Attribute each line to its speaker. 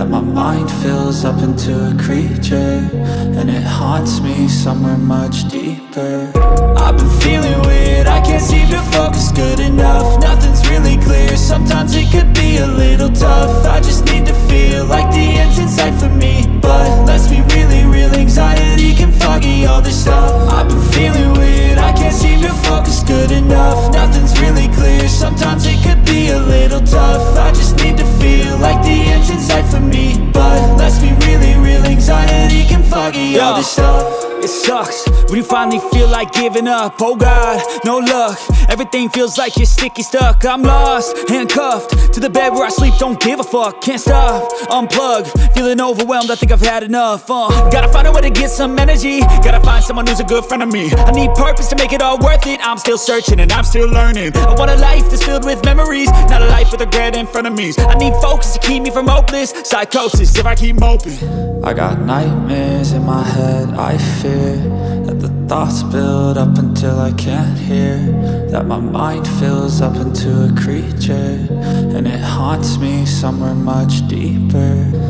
Speaker 1: That my mind fills up into a creature And it haunts me somewhere much deeper.
Speaker 2: I've been feeling weird, I can't seem to focus good enough. Nothing's really clear, it sucks. When you finally feel like giving up Oh God, no luck. Everything feels like you're sticky stuck. I'm lost, handcuffed To the bed where I sleep, don't give a fuck Can't stop, unplug Feeling overwhelmed, I think I've had enough uh, Gotta find a way to get some energy. Gotta find someone who's a good friend of me. I need purpose to make it all worth it. I'm still searching and I'm still learning. I want a life that's filled with memories Not a life with regret in front of me. I need focus to keep me from hopeless Psychosis. If I keep moping.
Speaker 1: I got nightmares in my head, I fear that the thoughts build up until I can't hear. That my mind fills up into a creature. And it haunts me somewhere much deeper